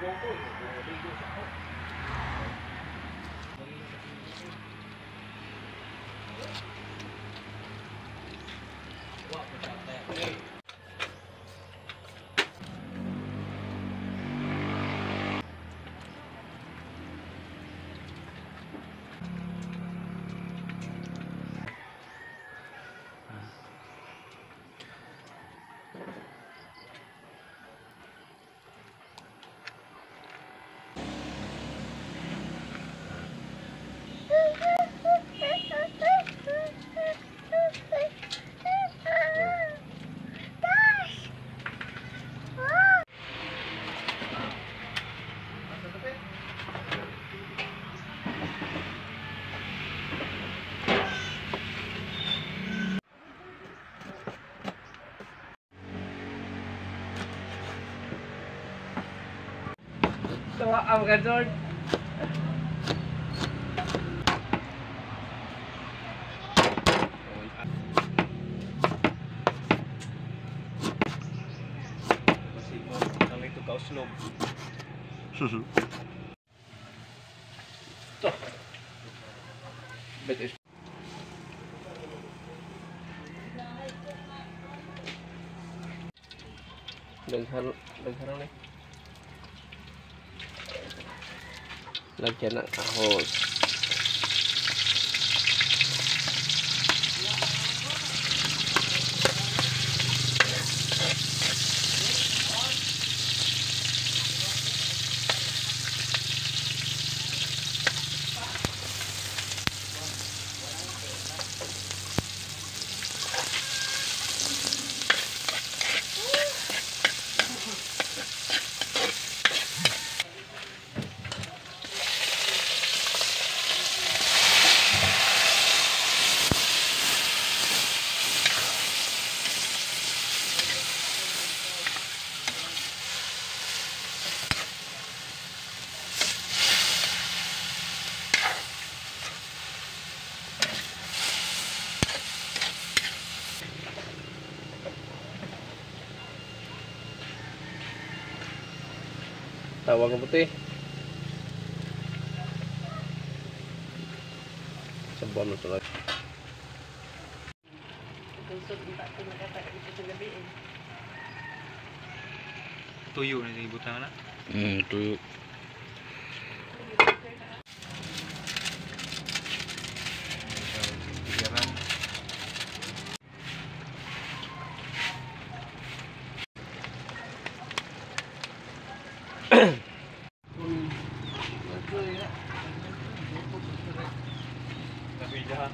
Bobo, Bobo, Bobo, Bobo, Tumaam ka, George. Kasi mo, kami ito. Bet is Daghan, daghan Lagyan ng ahos. tawang putih. Sembon betul lagi. Tuyuk ni ibu tangan nak hmm tuyuk. Pizza